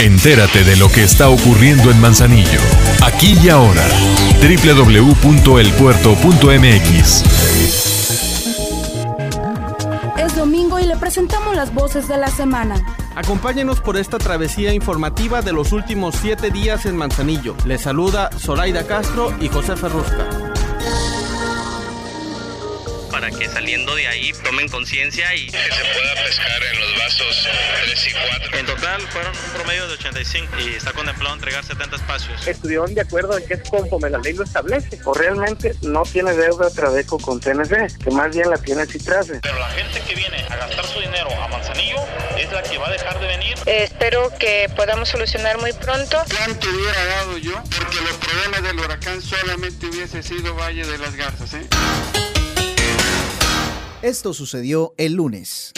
Entérate de lo que está ocurriendo en Manzanillo, aquí y ahora. www.elpuerto.mx Es domingo y le presentamos las voces de la semana. Acompáñenos por esta travesía informativa de los últimos siete días en Manzanillo. Les saluda Zoraida Castro y José Ferrusca que saliendo de ahí tomen conciencia y que se pueda pescar en los vasos 3 y 4. En total fueron un promedio de 85 y está contemplado entregar 70 espacios. Estuvieron de acuerdo en que es conforme la ley lo establece. O realmente no tiene deuda Tradeco con TNC, que más bien la tiene Citrase. Pero la gente que viene a gastar su dinero a Manzanillo es la que va a dejar de venir. Eh, espero que podamos solucionar muy pronto. ¿Cuánto hubiera dado yo? Porque los problemas del huracán solamente hubiese sido Valle de las Garzas, ¿eh? Esto sucedió el lunes.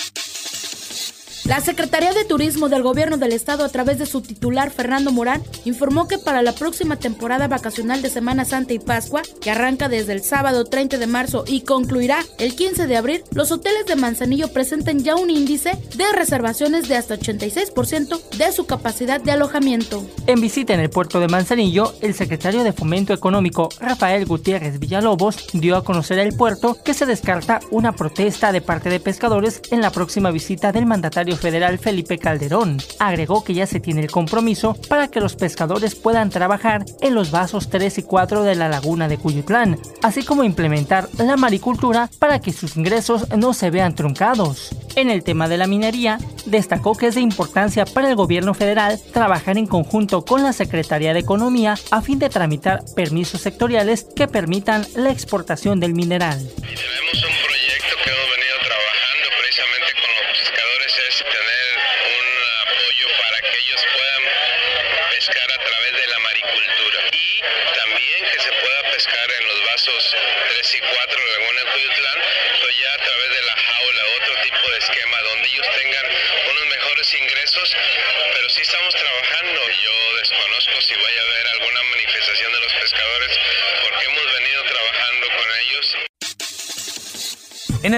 La Secretaría de Turismo del Gobierno del Estado, a través de su titular Fernando Morán, informó que para la próxima temporada vacacional de Semana Santa y Pascua, que arranca desde el sábado 30 de marzo y concluirá el 15 de abril, los hoteles de Manzanillo presentan ya un índice de reservaciones de hasta 86% de su capacidad de alojamiento. En visita en el puerto de Manzanillo, el secretario de Fomento Económico, Rafael Gutiérrez Villalobos, dio a conocer al puerto que se descarta una protesta de parte de pescadores en la próxima visita del mandatario federal Felipe Calderón. Agregó que ya se tiene el compromiso para que los pescadores puedan trabajar en los vasos 3 y 4 de la laguna de Cuyutlán, así como implementar la maricultura para que sus ingresos no se vean truncados. En el tema de la minería, destacó que es de importancia para el gobierno federal trabajar en conjunto con la Secretaría de Economía a fin de tramitar permisos sectoriales que permitan la exportación del mineral. En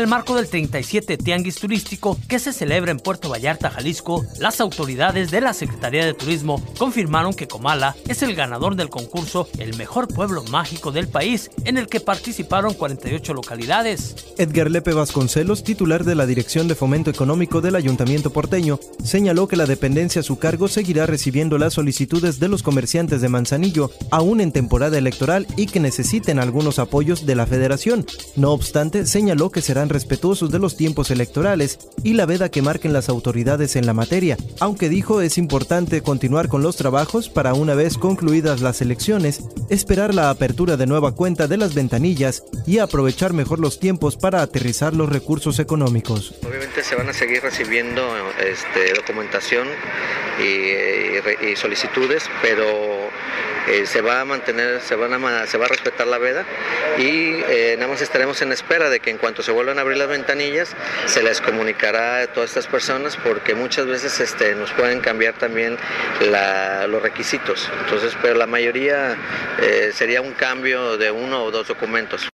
el marco del 37 Tianguis Turístico que se celebra en Puerto Vallarta, Jalisco, las autoridades de la Secretaría de Turismo confirmaron que Comala es el ganador del concurso El Mejor Pueblo Mágico del país, en el que participaron 48 localidades. Edgar Lepe Vasconcelos, titular de la Dirección de Fomento Económico del Ayuntamiento porteño, señaló que la dependencia a su cargo seguirá recibiendo las solicitudes de los comerciantes de Manzanillo, aún en temporada electoral y que necesiten algunos apoyos de la federación. No obstante, señaló que será serán respetuosos de los tiempos electorales y la veda que marquen las autoridades en la materia, aunque dijo es importante continuar con los trabajos para una vez concluidas las elecciones, esperar la apertura de nueva cuenta de las ventanillas y aprovechar mejor los tiempos para aterrizar los recursos económicos. Obviamente se van a seguir recibiendo este, documentación y, y solicitudes, pero eh, se va a mantener, se, van a, se va a respetar la veda y eh, nada más estaremos en espera de que en cuanto se vuelvan a abrir las ventanillas se les comunicará a todas estas personas porque muchas veces este, nos pueden cambiar también los requisitos. Entonces, pero la mayoría eh, sería un cambio de uno o dos documentos.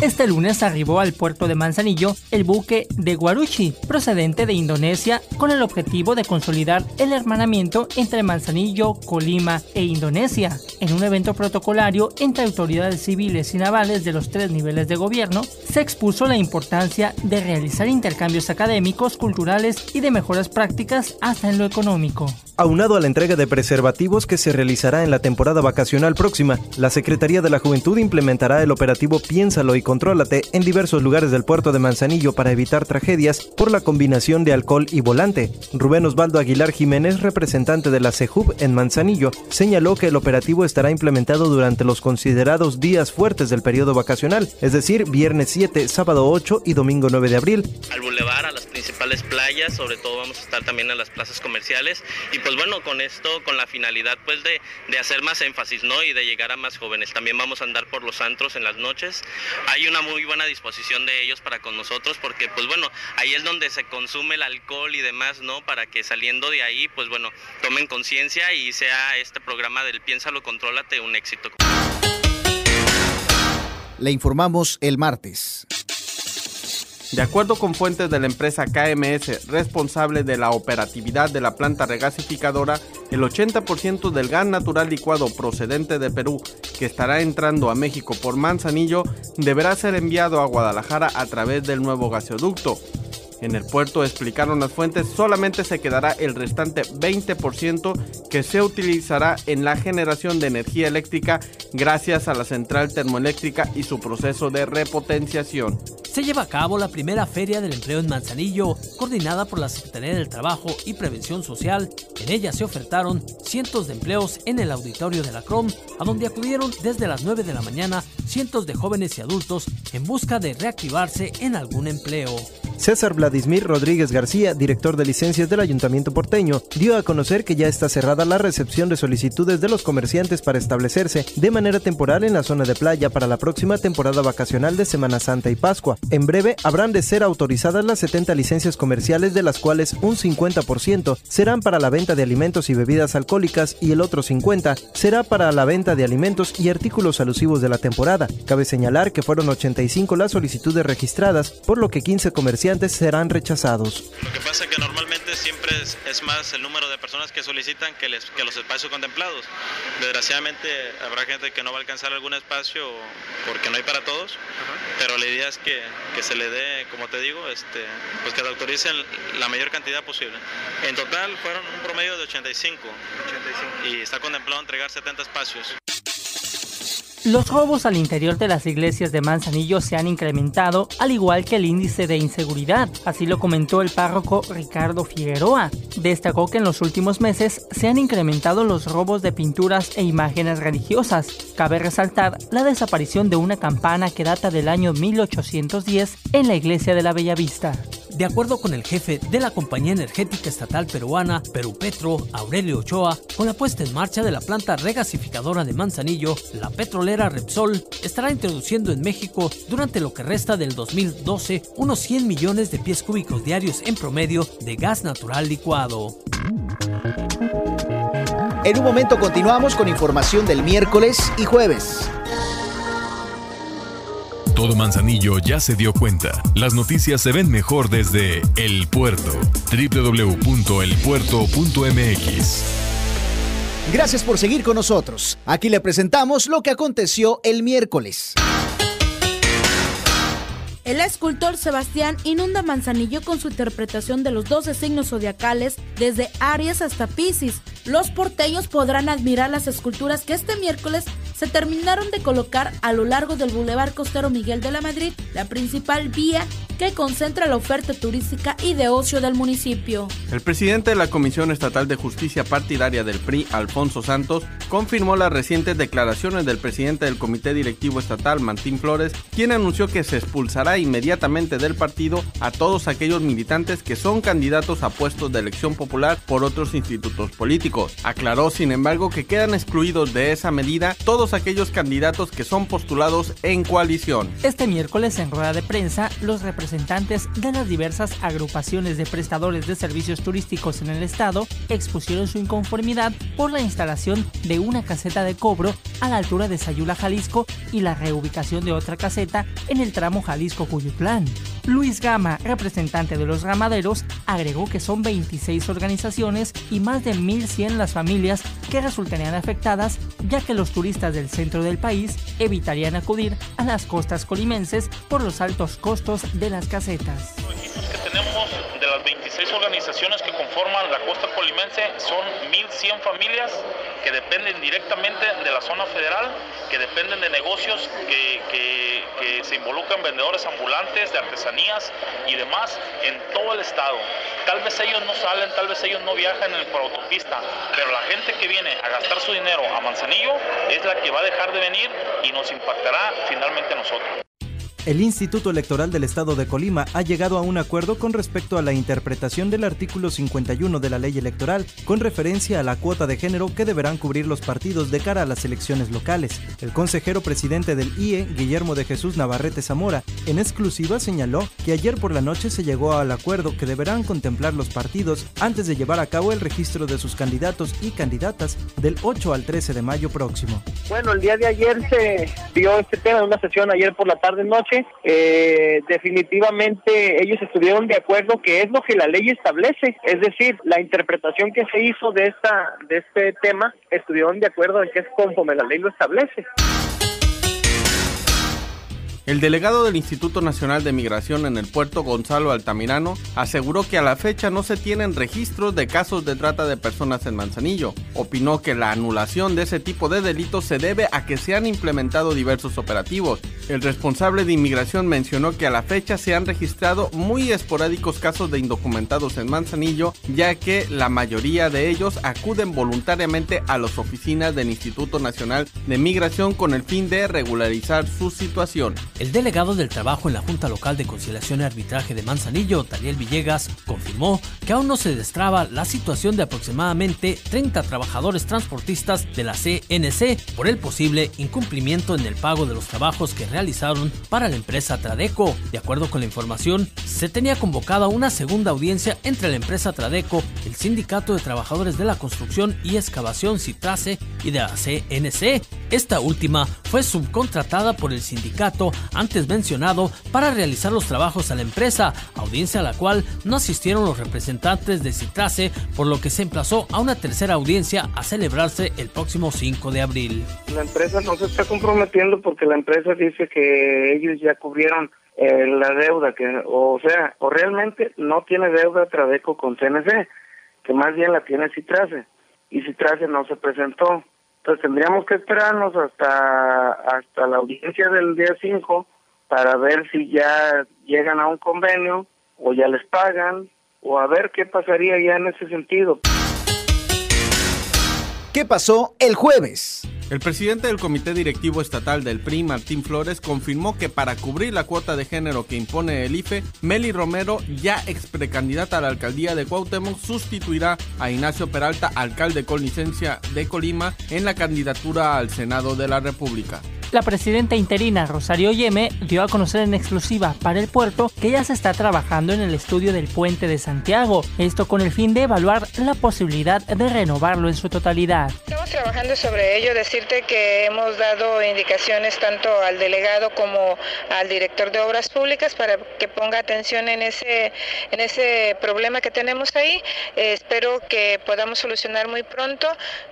Este lunes arribó al puerto de Manzanillo el buque de Guaruchi, procedente de Indonesia, con el objetivo de consolidar el hermanamiento entre Manzanillo, Colima e Indonesia. En un evento protocolario entre autoridades civiles y navales de los tres niveles de gobierno, se expuso la importancia de realizar intercambios académicos, culturales y de mejoras prácticas hasta en lo económico. Aunado a la entrega de preservativos que se realizará en la temporada vacacional próxima, la Secretaría de la Juventud implementará el operativo Piénsalo y Contrólate en diversos lugares del puerto de Manzanillo para evitar tragedias por la combinación de alcohol y volante. Rubén Osvaldo Aguilar Jiménez, representante de la CEJUB en Manzanillo, señaló que el operativo estará implementado durante los considerados días fuertes del periodo vacacional, es decir, viernes 7, sábado 8 y domingo 9 de abril. Al bulevar, a las principales playas, sobre todo vamos a estar también en las plazas comerciales y pues bueno, con esto, con la finalidad pues de, de, hacer más énfasis, ¿no? Y de llegar a más jóvenes. También vamos a andar por los antros en las noches. Hay una muy buena disposición de ellos para con nosotros porque pues bueno, ahí es donde se consume el alcohol y demás, ¿no? Para que saliendo de ahí, pues bueno, tomen conciencia y sea este programa del Piénsalo, Contrólate un éxito. Le informamos el martes. De acuerdo con fuentes de la empresa KMS, responsable de la operatividad de la planta regasificadora, el 80% del gas natural licuado procedente de Perú que estará entrando a México por Manzanillo deberá ser enviado a Guadalajara a través del nuevo gasoducto. En el puerto, explicaron las fuentes, solamente se quedará el restante 20% que se utilizará en la generación de energía eléctrica gracias a la central termoeléctrica y su proceso de repotenciación. Se lleva a cabo la primera Feria del Empleo en Manzanillo, coordinada por la Secretaría del Trabajo y Prevención Social. En ella se ofertaron cientos de empleos en el auditorio de la CROM, a donde acudieron desde las 9 de la mañana cientos de jóvenes y adultos en busca de reactivarse en algún empleo. César Vladimir Rodríguez García, director de licencias del Ayuntamiento porteño, dio a conocer que ya está cerrada la recepción de solicitudes de los comerciantes para establecerse de manera temporal en la zona de playa para la próxima temporada vacacional de Semana Santa y Pascua. En breve habrán de ser autorizadas las 70 licencias comerciales, de las cuales un 50% serán para la venta de alimentos y bebidas alcohólicas y el otro 50% será para la venta de alimentos y artículos alusivos de la temporada. Cabe señalar que fueron 85 las solicitudes registradas, por lo que 15 comerciantes serán rechazados. Lo que pasa es que normalmente siempre es, más el número de personas que solicitan que, les, que los espacios contemplados. Desgraciadamente habrá gente que no va a alcanzar algún espacio porque no hay para todos, pero la idea es que, que, se le dé, como te digo, este, pues que se autoricen la mayor cantidad posible. En total fueron un promedio de 85, 85. y está contemplado entregar 70 espacios. Los robos al interior de las iglesias de Manzanillo se han incrementado, al igual que el índice de inseguridad, así lo comentó el párroco Ricardo Figueroa. Destacó que en los últimos meses se han incrementado los robos de pinturas e imágenes religiosas. Cabe resaltar la desaparición de una campana que data del año 1810 en la iglesia de la Bellavista. De acuerdo con el jefe de la compañía energética estatal peruana, Perú Petro, Aurelio Ochoa, con la puesta en marcha de la planta regasificadora de Manzanillo, la petrolera Repsol estará introduciendo en México durante lo que resta del 2012 unos 100 millones de pies cúbicos diarios en promedio de gas natural licuado. En un momento continuamos con información del miércoles y jueves. Todo Manzanillo ya se dio cuenta. Las noticias se ven mejor desde El Puerto. www.elpuerto.mx. Gracias por seguir con nosotros. Aquí le presentamos lo que aconteció el miércoles. El escultor Sebastián inunda Manzanillo con su interpretación de los 12 signos zodiacales desde Aries hasta Pisces. Los porteños podrán admirar las esculturas que este miércoles se terminaron de colocar a lo largo del Boulevard Costero Miguel de la Madrid, la principal vía que concentra la oferta turística y de ocio del municipio. El presidente de la Comisión Estatal de Justicia Partidaria del PRI, Alfonso Santos, confirmó las recientes declaraciones del presidente del Comité Directivo Estatal, Martín Flores, quien anunció que se expulsará inmediatamente del partido a todos aquellos militantes que son candidatos a puestos de elección popular por otros institutos políticos. Aclaró, sin embargo, que quedan excluidos de esa medida todos aquellos candidatos que son postulados en coalición. Este miércoles en rueda de prensa, los representantes de las diversas agrupaciones de prestadores de servicios turísticos en el estado expusieron su inconformidad por la instalación de una caseta de cobro a la altura de Sayula, Jalisco y la reubicación de otra caseta en el tramo Jalisco-Cuyutlán. Luis Gama, representante de los gamaderos, agregó que son 26 organizaciones y más de 1.100 las familias que resultarían afectadas, ya que los turistas del centro del país evitarían acudir a las costas colimenses por los altos costos de las casetas. 26 organizaciones que conforman la costa colimense son 1.100 familias que dependen directamente de la zona federal, que dependen de negocios que, que, se involucran vendedores ambulantes, de artesanías y demás en todo el estado. Tal vez ellos no salen, tal vez ellos no viajan en, por autopista, pero la gente que viene a gastar su dinero a Manzanillo es la que va a dejar de venir y nos impactará finalmente a nosotros. El Instituto Electoral del Estado de Colima ha llegado a un acuerdo con respecto a la interpretación del artículo 51 de la ley electoral, con referencia a la cuota de género que deberán cubrir los partidos de cara a las elecciones locales. El consejero presidente del IE, Guillermo de Jesús Navarrete Zamora, en exclusiva señaló que ayer por la noche se llegó al acuerdo que deberán contemplar los partidos antes de llevar a cabo el registro de sus candidatos y candidatas del 8 al 13 de mayo próximo. Bueno, el día de ayer se dio este tema en una sesión ayer por la tarde-noche eh, definitivamente ellos estuvieron de acuerdo que es lo que la ley establece, es decir, la interpretación que se hizo de esta de este tema, estuvieron de acuerdo en que es conforme la ley lo establece. El delegado del Instituto Nacional de Migración en el puerto, Gonzalo Altamirano, aseguró que a la fecha no se tienen registros de casos de trata de personas en Manzanillo. Opinó que la anulación de ese tipo de delitos se debe a que se han implementado diversos operativos. El responsable de inmigración mencionó que a la fecha se han registrado muy esporádicos casos de indocumentados en Manzanillo, ya que la mayoría de ellos acuden voluntariamente a las oficinas del Instituto Nacional de Migración con el fin de regularizar su situación. El delegado del trabajo en la Junta Local de Conciliación y Arbitraje de Manzanillo, Daniel Villegas, confirmó que aún no se destraba la situación de aproximadamente 30 trabajadores transportistas de la CNC por el posible incumplimiento en el pago de los trabajos que realizaron para la empresa Tradeco. De acuerdo con la información, se tenía convocada una segunda audiencia entre la empresa Tradeco, el Sindicato de Trabajadores de la Construcción y Excavación Citrase y de la CNC. Esta última fue subcontratada por el sindicato antes mencionado para realizar los trabajos a la empresa, audiencia a la cual no asistieron los representantes de Citrase, por lo que se emplazó a una tercera audiencia a celebrarse el próximo 5 de abril. La empresa no se está comprometiendo porque la empresa dice que ellos ya cubrieron eh, la deuda, que o sea, o realmente no tiene deuda Tradeco con CNC, que más bien la tiene Citrase, y Citrase no se presentó. Entonces tendríamos que esperarnos hasta, hasta la audiencia del día 5 para ver si ya llegan a un convenio o ya les pagan o a ver qué pasaría ya en ese sentido. ¿Qué pasó el jueves? El presidente del Comité Directivo Estatal del PRI, Martín Flores, confirmó que para cubrir la cuota de género que impone el IFE, Meli Romero, ya ex precandidata a la alcaldía de Cuauhtémoc, sustituirá a Ignacio Peralta, alcalde con licencia de Colima, en la candidatura al Senado de la República. La presidenta interina Rosario Yeme dio a conocer en exclusiva para el puerto que ya se está trabajando en el estudio del puente de Santiago, esto con el fin de evaluar la posibilidad de renovarlo en su totalidad. Estamos trabajando sobre ello, decirte que hemos dado indicaciones tanto al delegado como al director de obras públicas para que ponga atención en ese, en ese problema que tenemos ahí. Eh, espero que podamos solucionar muy pronto.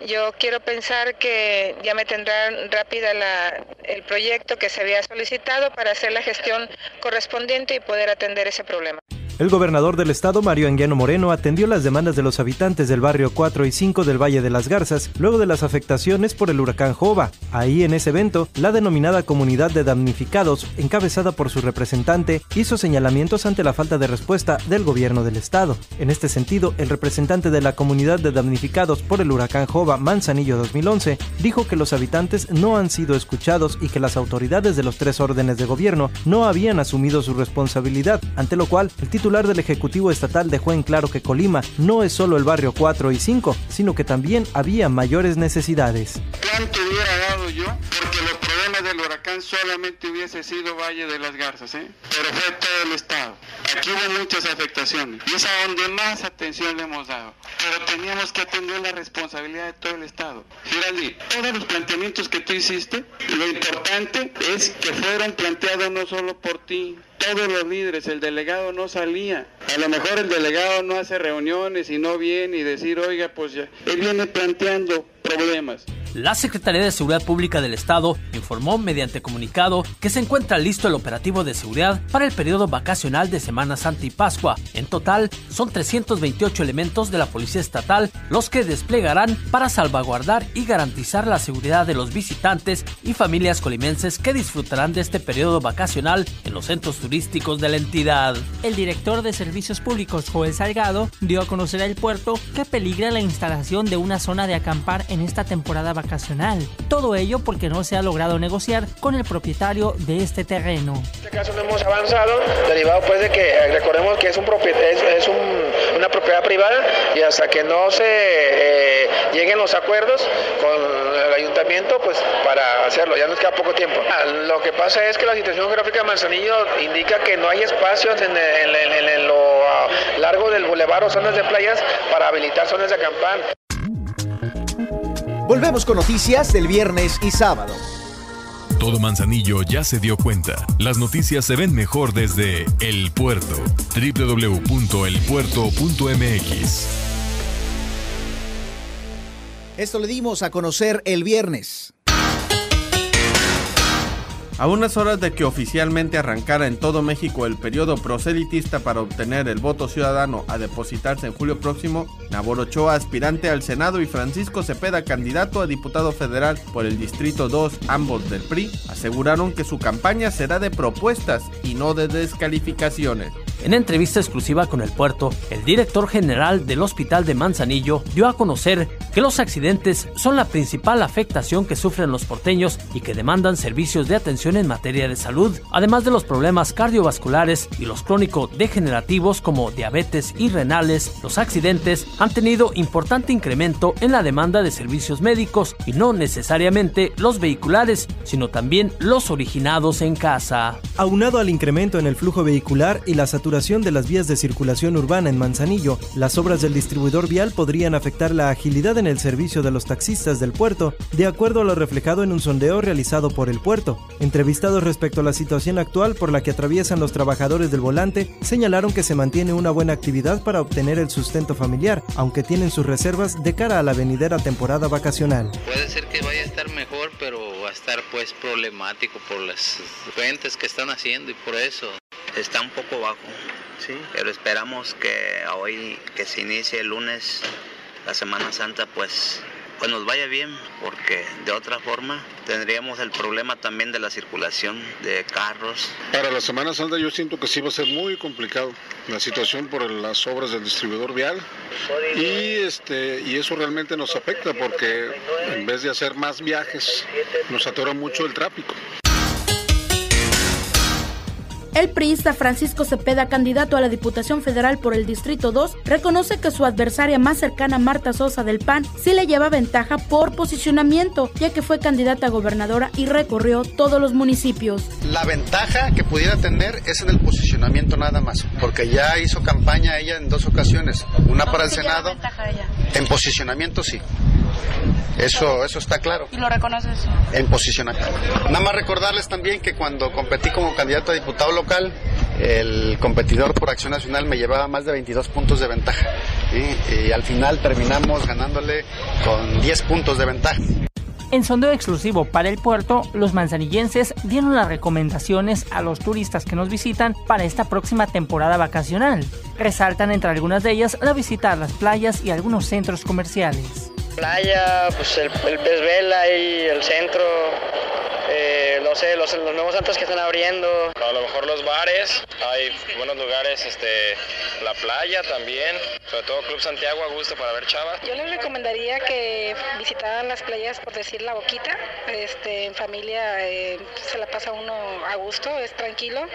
Yo quiero pensar que ya me tendrán rápida la el proyecto que se había solicitado para hacer la gestión correspondiente y poder atender ese problema. El gobernador del estado, Mario Anguiano Moreno, atendió las demandas de los habitantes del barrio 4 y 5 del Valle de las Garzas luego de las afectaciones por el huracán Jova. Ahí, en ese evento, la denominada Comunidad de Damnificados, encabezada por su representante, hizo señalamientos ante la falta de respuesta del gobierno del estado. En este sentido, el representante de la Comunidad de Damnificados por el huracán Jova, Manzanillo 2011, dijo que los habitantes no han sido escuchados y que las autoridades de los tres órdenes de gobierno no habían asumido su responsabilidad, ante lo cual el título titular del Ejecutivo Estatal dejó en claro que Colima no es solo el barrio 4 y 5, sino que también había mayores necesidades. Del huracán solamente hubiese sido Valle de las Garzas, ¿eh? pero fue todo el estado. Aquí hubo muchas afectaciones y es a donde más atención le hemos dado. Pero teníamos que atender la responsabilidad de todo el estado. Giraldi, todos los planteamientos que tú hiciste, lo importante es que fueron planteados no solo por ti, todos los líderes, el delegado no salía. A lo mejor el delegado no hace reuniones y no viene y decir, oiga, pues ya, él viene planteando problemas. La Secretaría de Seguridad Pública del Estado informó mediante comunicado que se encuentra listo el operativo de seguridad para el periodo vacacional de Semana Santa y Pascua. En total, son 328 elementos de la Policía Estatal los que desplegarán para salvaguardar y garantizar la seguridad de los visitantes y familias colimenses que disfrutarán de este periodo vacacional en los centros turísticos de la entidad. El director de Servicios Públicos, Joel Salgado, dio a conocer al puerto que peligra la instalación de una zona de acampar en esta temporada vacacional todo ello porque no se ha logrado negociar con el propietario de este terreno. En este caso no hemos avanzado, derivado pues de que eh, recordemos que es, un una propiedad privada y hasta que no se eh, lleguen los acuerdos con el ayuntamiento, pues para hacerlo, ya nos queda poco tiempo. Ah, lo que pasa es que la situación geográfica de Manzanillo indica que no hay espacios en, en lo ah, largo del bulevar o zonas de playas para habilitar zonas de acampar. Volvemos con noticias del viernes y sábado. Todo Manzanillo ya se dio cuenta. Las noticias se ven mejor desde El Puerto. www.elpuerto.mx. Esto le dimos a conocer el viernes. A unas horas de que oficialmente arrancara en todo México el periodo proselitista para obtener el voto ciudadano a depositarse en julio próximo, Nabor Ochoa, aspirante al Senado, y Francisco Cepeda, candidato a diputado federal por el Distrito 2, ambos del PRI, aseguraron que su campaña será de propuestas y no de descalificaciones. En entrevista exclusiva con el puerto, el director general del Hospital de Manzanillo dio a conocer que los accidentes son la principal afectación que sufren los porteños y que demandan servicios de atención en materia de salud, además de los problemas cardiovasculares y los crónico-degenerativos como diabetes y renales. Los accidentes han tenido importante incremento en la demanda de servicios médicos y no necesariamente los vehiculares, sino también los originados en casa. Aunado al incremento en el flujo vehicular y la saturación de las vías de circulación urbana en Manzanillo, las obras del distribuidor vial podrían afectar la agilidad en el servicio de los taxistas del puerto, de acuerdo a lo reflejado en un sondeo realizado por el puerto. Entrevistados respecto a la situación actual por la que atraviesan los trabajadores del volante, señalaron que se mantiene una buena actividad para obtener el sustento familiar, aunque tienen sus reservas de cara a la venidera temporada vacacional. Puede ser que vaya a estar mejor, pero va a estar pues problemático por las fuentes que están haciendo y por eso está un poco bajo. Sí. Pero esperamos que hoy, que se inicie el lunes, la Semana Santa, pues, pues nos vaya bien, porque de otra forma tendríamos el problema también de la circulación de carros. Para la Semana Santa yo siento que sí va a ser muy complicado la situación por las obras del distribuidor vial y este y eso realmente nos afecta porque en vez de hacer más viajes nos atora mucho el tráfico. El priista Francisco Cepeda, candidato a la Diputación Federal por el Distrito 2, reconoce que su adversaria más cercana, Marta Sosa del PAN, sí le lleva ventaja por posicionamiento, ya que fue candidata a gobernadora y recorrió todos los municipios. La ventaja que pudiera tener es en el posicionamiento nada más, porque ya hizo campaña ella en dos ocasiones, una para el Senado. En posicionamiento sí. Eso, eso está claro. ¿Y lo reconoces? En posicionamiento. Nada más recordarles también que cuando competí como candidato a diputado local, el competidor por Acción Nacional me llevaba más de 22 puntos de ventaja. Y, y al final terminamos ganándole con 10 puntos de ventaja. En sondeo exclusivo para el puerto, los manzanillenses dieron las recomendaciones a los turistas que nos visitan para esta próxima temporada vacacional. Resaltan entre algunas de ellas la visita a las playas y algunos centros comerciales. Playa, pues el, el pez vela y el centro, eh, no sé, los, los, nuevos santos que están abriendo. A lo mejor los bares, hay buenos lugares, este, la playa también, sobre todo Club Santiago a gusto para ver chavas. Yo les recomendaría que visitaran las playas, por decir La Boquita, este, en familia eh, se la pasa uno a gusto, es tranquilo.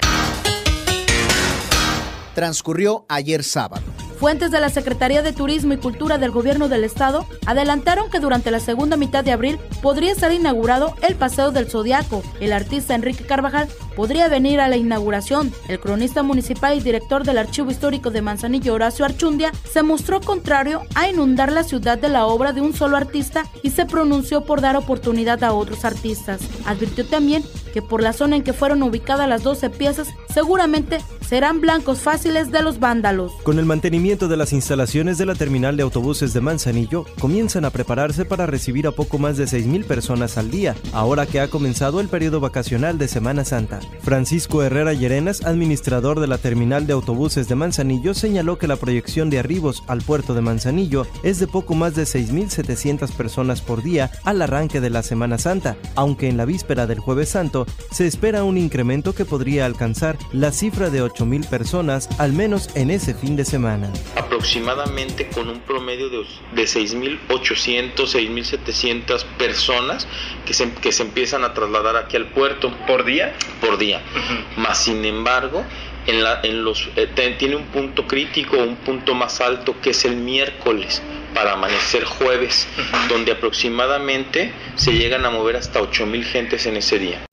Transcurrió ayer sábado. Fuentes de la Secretaría de Turismo y Cultura del Gobierno del Estado adelantaron que durante la segunda mitad de abril podría ser inaugurado el Paseo del Zodiaco. El artista Enrique Carvajal podría venir a la inauguración. El cronista municipal y director del Archivo Histórico de Manzanillo, Horacio Archundia, se mostró contrario a inundar la ciudad de la obra de un solo artista y se pronunció por dar oportunidad a otros artistas. Advirtió también que por la zona en que fueron ubicadas las 12 piezas seguramente serán blancos fáciles de los vándalos. Con el mantenimiento de las instalaciones de la terminal de autobuses de Manzanillo, comienzan a prepararse para recibir a poco más de 6.000 personas al día, ahora que ha comenzado el periodo vacacional de Semana Santa. Francisco Herrera Llerenas, administrador de la terminal de autobuses de Manzanillo, señaló que la proyección de arribos al puerto de Manzanillo es de poco más de 6.700 personas por día al arranque de la Semana Santa, aunque en la víspera del Jueves Santo se espera un incremento que podría alcanzar la cifra de 8.000 personas, al menos en ese fin de semana. Aproximadamente con un promedio de, de 6.800, 6.700 personas que se, empiezan a trasladar aquí al puerto. ¿Por día? Día. Más sin embargo, en, la, en los, eh, tiene un punto crítico, un punto más alto que es el miércoles para amanecer jueves, donde aproximadamente se llegan a mover hasta 8.000 gentes en ese día.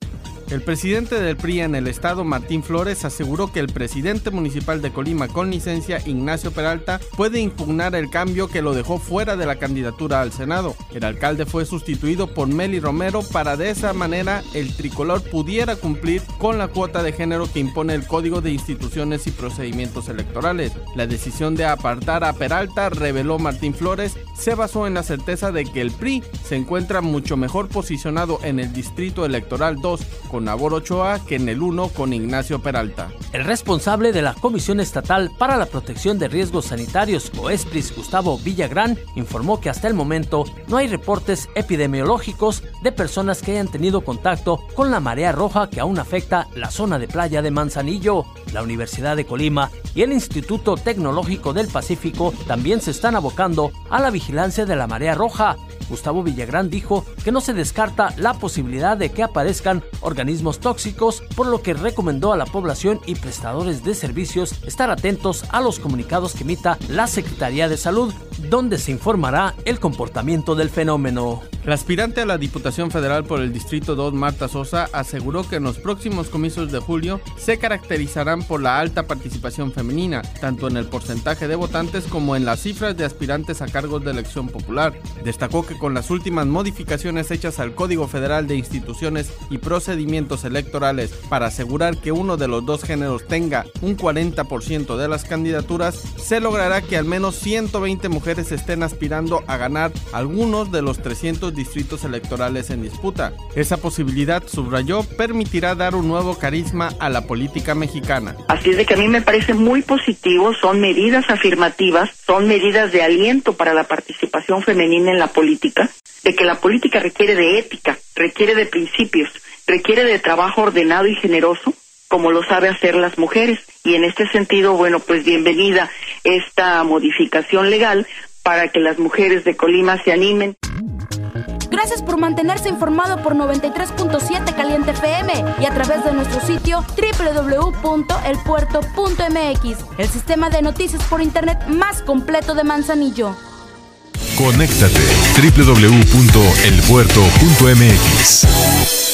El presidente del PRI en el estado, Martín Flores, aseguró que el presidente municipal de Colima con licencia, Ignacio Peralta, puede impugnar el cambio que lo dejó fuera de la candidatura al Senado. El alcalde fue sustituido por Meli Romero para de esa manera el tricolor pudiera cumplir con la cuota de género que impone el Código de Instituciones y Procedimientos Electorales. La decisión de apartar a Peralta, reveló Martín Flores, se basó en la certeza de que el PRI se encuentra mucho mejor posicionado en el Distrito Electoral 2 con Nabor Ochoa que en el 1 con Ignacio Peralta. El responsable de la Comisión Estatal para la Protección de Riesgos Sanitarios, OESPRIS, Gustavo Villagrán, informó que hasta el momento no hay reportes epidemiológicos de personas que hayan tenido contacto con la marea roja que aún afecta la zona de playa de Manzanillo. La Universidad de Colima y el Instituto Tecnológico del Pacífico también se están abocando a la vigilancia de la marea roja. Gustavo Villagrán dijo que no se descarta la posibilidad de que aparezcan organismos tóxicos, por lo que recomendó a la población y prestadores de servicios estar atentos a los comunicados que emita la Secretaría de Salud, donde se informará el comportamiento del fenómeno. La aspirante a la Diputación Federal por el Distrito 2, Marta Sosa, aseguró que en los próximos comicios de julio se caracterizarán por la alta participación femenina, tanto en el porcentaje de votantes como en las cifras de aspirantes a cargos de elección popular. Destacó que con las últimas modificaciones hechas al Código Federal de Instituciones y Procedimientos Electorales para asegurar que uno de los dos géneros tenga un 40% de las candidaturas, se logrará que al menos 120 mujeres estén aspirando a ganar algunos de los 300 distritos electorales en disputa. Esa posibilidad, subrayó, permitirá dar un nuevo carisma a la política mexicana. Así es de que a mí me parece muy positivo, son medidas afirmativas, son medidas de aliento para la participación femenina en la política, de que la política requiere de ética, requiere de principios, requiere de trabajo ordenado y generoso, como lo sabe hacer las mujeres. Y en este sentido, bueno, pues bienvenida esta modificación legal para que las mujeres de Colima se animen. Gracias por mantenerse informado por 93.7 Caliente FM y a través de nuestro sitio www.elpuerto.mx, el sistema de noticias por internet más completo de Manzanillo. Conéctate www.elpuerto.mx.